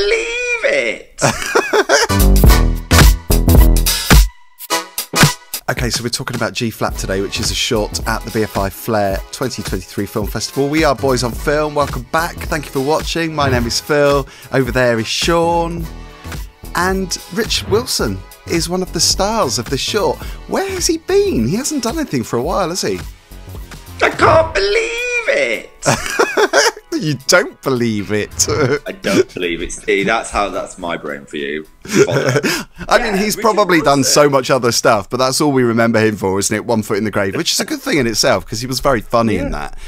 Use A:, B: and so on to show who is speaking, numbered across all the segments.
A: believe it.
B: Okay, so we're talking about G Flat today, which is a short at the BFI Flare 2023 Film Festival. We are Boys on Film. Welcome back. Thank you for watching. My name is Phil. Over there is Sean. And Rich Wilson is one of the stars of the short. Where has he been? He hasn't done anything for a while, has he?
A: I can't believe it.
B: you don't believe it.
A: I don't believe it. See, that's how that's my brain for you.
B: I
A: Yeah,
B: mean, he's probably done so much other stuff, but that's all we remember him for, isn't it? One foot in the grave, which is a good thing in itself because he was very funny in that.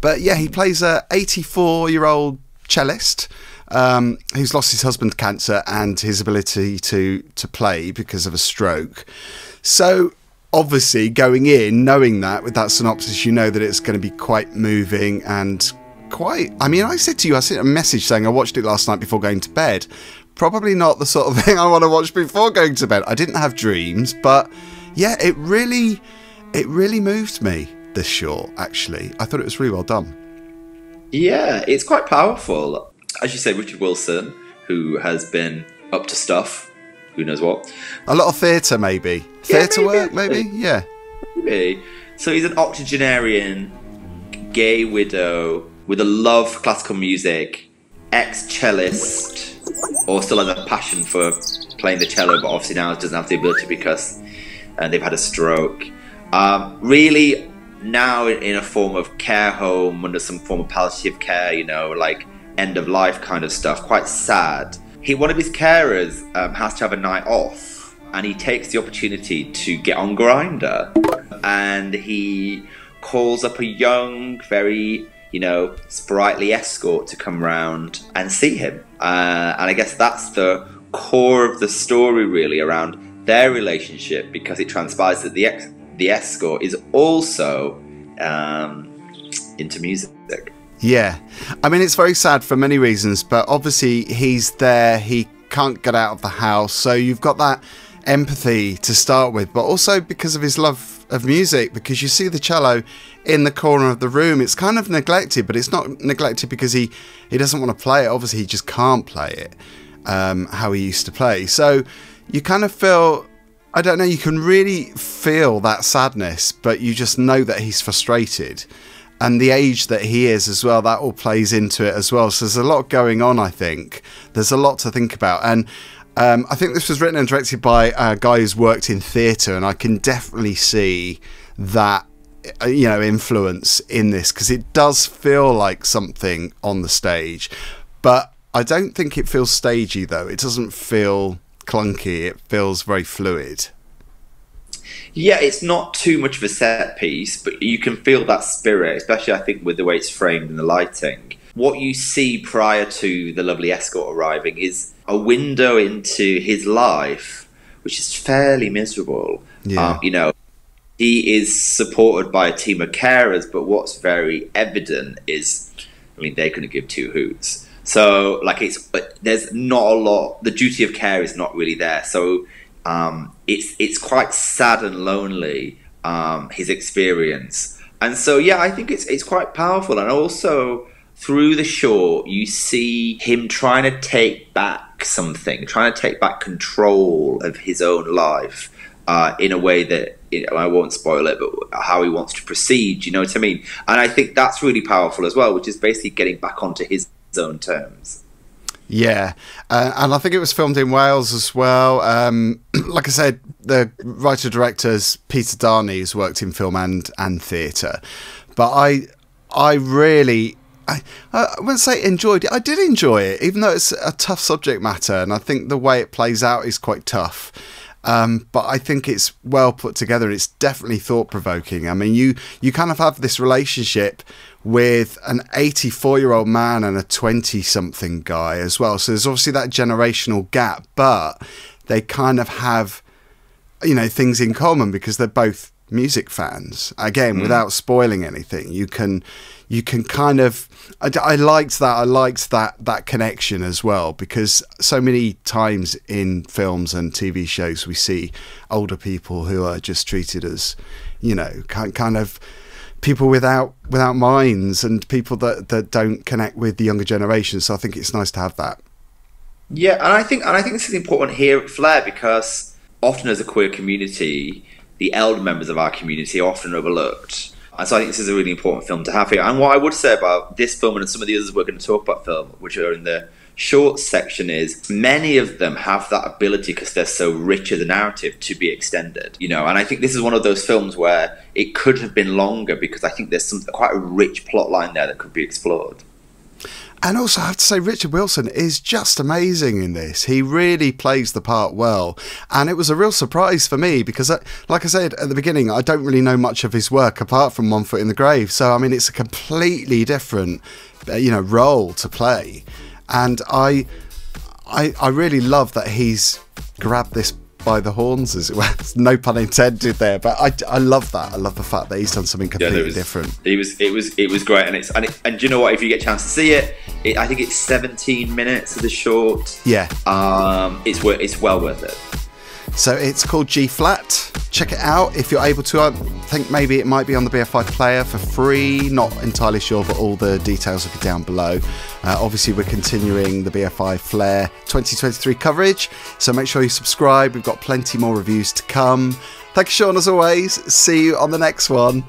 B: But yeah, he plays a 84 year old cellist um, who's lost his husband to cancer and his ability to to play because of a stroke. So obviously, going in knowing that with that synopsis, you know that it's going to be quite moving and quite. I mean, I said to you, I sent a message saying I watched it last night before going to bed. Probably not the sort of thing I want to watch before going to bed. I didn't have dreams, but yeah, it really, it really moved me. This short, actually, I thought it was really well done.
A: Yeah, it's quite powerful. As you say, Richard Wilson, who has been up to stuff, who knows what.
B: A lot of theatre, maybe. Theatre
A: maybe.
B: work, maybe. Yeah.
A: Maybe. So he's an octogenarian gay widow with a love for classical music, ex cellist, or still has a passion for playing the cello, but obviously now doesn't have the ability because uh, they've had a stroke. Um, really, now in a form of care home, under some form of palliative care, you know, like end of life kind of stuff. Quite sad. He, one of his carers, um, has to have a night off, and he takes the opportunity to get on Grindr, and he calls up a young, very you know, sprightly escort to come round and see him. Uh, and I guess that's the core of the story, really, around their relationship, because it transpires that the ex- the escort is also um, into music.
B: Yeah. I mean, it's very sad for many reasons, but obviously he's there, he can't get out of the house. So you've got that empathy to start with, but also because of his love of music, because you see the cello in the corner of the room. It's kind of neglected, but it's not neglected because he, he doesn't want to play it. Obviously, he just can't play it um, how he used to play. So you kind of feel. I don't know, you can really feel that sadness, but you just know that he's frustrated and the age that he is as well that all plays into it as well so there's a lot going on i think there's a lot to think about and um, i think this was written and directed by a guy who's worked in theatre and i can definitely see that uh, you know influence in this because it does feel like something on the stage. But i don't think it feels stagey though. It doesn't feel clunky. It feels very fluid.
A: Yeah, it's not too much of a set piece, but you can feel that spirit, especially I think with the way it's framed and the lighting. What you see prior to the lovely escort arriving is a window into his life, which is fairly miserable.
B: Yeah.
A: Um, you know, he is supported by a team of carers, but what's very evident is, I mean, they couldn't give two hoots. So, like, it's there's not a lot. The duty of care is not really there. So, um, it's it's quite sad and lonely. Um, his experience, and so yeah, I think it's it's quite powerful. And also through the short, you see him trying to take back something, trying to take back control of his own life uh, in a way that you know, I won't spoil it, but how he wants to proceed. You know what I mean? And I think that's really powerful as well, which is basically getting back onto his own terms.
B: Yeah, uh, and I think it was filmed in Wales as well. Um, like I said, the writer director's Peter Darney has worked in film and and theatre, but I I really. I, I wouldn't say enjoyed it. I did enjoy it, even though it's a tough subject matter, and I think the way it plays out is quite tough. Um, but I think it's well put together. It's definitely thought provoking. I mean, you you kind of have this relationship with an 84 year old man and a 20 something guy as well. So there's obviously that generational gap, but they kind of have, you know, things in common because they're both music fans. Again, mm. without spoiling anything, you can you can kind of I, I liked that I liked that that connection as well because so many times in films and TV shows we see older people who are just treated as you know kind kind of people without without minds and people that that don't connect with the younger generation. So I think it's nice to have that.
A: Yeah, and I think and I think this is important here at Flare because often as a queer community, the elder members of our community are often overlooked. And so I think this is a really important film to have here. And what I would say about this film and some of the others we're going to talk about film, which are in the short section is many of them have that ability because they're so rich as a narrative to be extended you know and i think this is one of those films where it could have been longer because i think there's some quite a rich plot line there that could be explored
B: and also, I have to say, Richard Wilson is just amazing in this. He really plays the part well. And it was a real surprise for me because, uh, like I said at the beginning, I don't really know much of his work apart from One Foot in the Grave. So, I mean, it's a completely different, uh, you know, role to play. And I, I, I really love that he's grabbed this by the horns, as it were. no pun intended there, but I, I love that. I love the fact that he's done something completely
A: yeah, was,
B: different.
A: It was it was it was great, and it's and, it, and do you know what? If you get a chance to see it, it I think it's 17 minutes of the short.
B: Yeah,
A: um, it's it's well worth it.
B: So it's called G Flat. Check it out if you're able to. I think maybe it might be on the BFI player for free. Not entirely sure, but all the details will be down below. Uh, obviously, we're continuing the BFI Flare 2023 coverage, so make sure you subscribe. We've got plenty more reviews to come. Thank you, Sean, as always. See you on the next one.